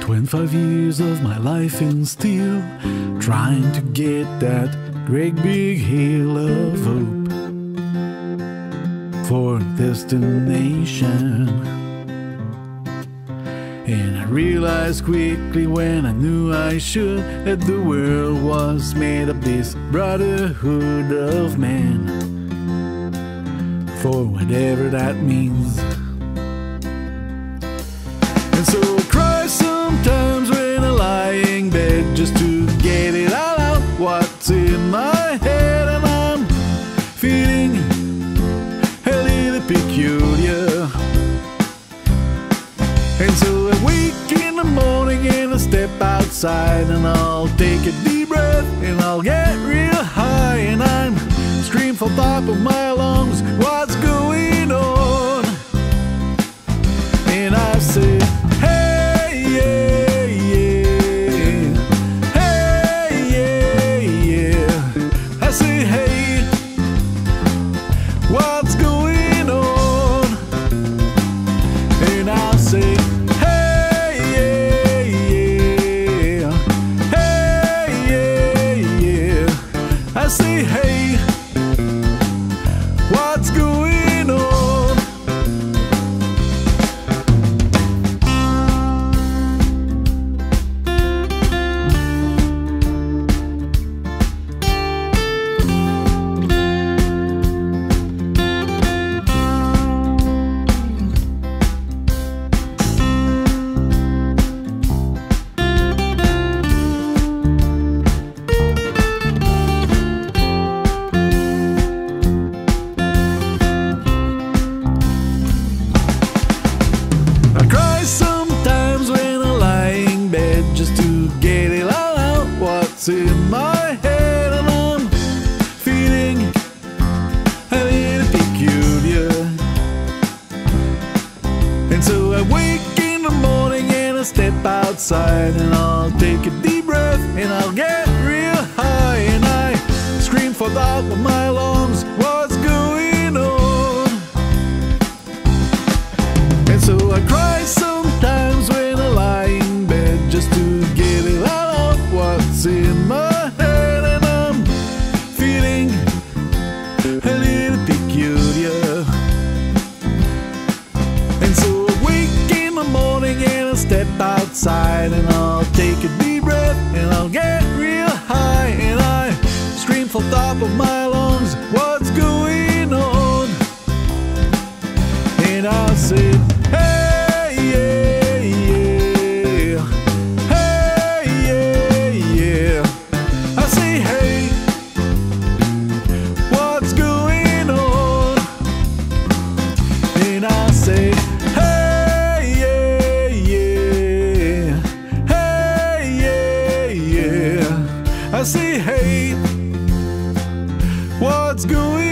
Twenty-five years of my life in steel, trying to get that great big hill of hope for destination. And I realized quickly when I knew I should that the world was made of this brotherhood of man. For whatever that means. And so I wake in the morning and I step outside and I'll take a deep breath and I'll get real high and I'm scream from top of my lungs, what's going on? And I say, say, hey, step outside and I'll take a deep breath and I'll get real high and I scream for top of my lungs, what's morning and I step outside and I'll take a deep breath and I'll get real high and I scream from top of my lungs, going